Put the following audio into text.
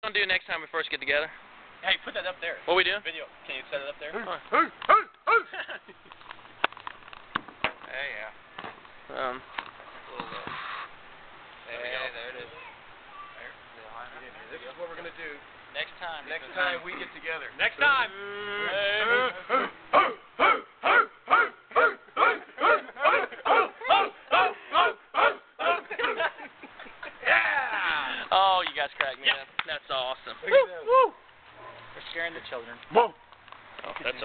gonna do next time we first get together? Hey, put that up there. What we doing? Video. Can you set it up there? Huh. hey, yeah. Um, There, there it is. This is what we're gonna do Next time. next time we get together. Next time. Guys cracked me Yeah. up. That's awesome. Look at them. We're scaring the children. Oh, that's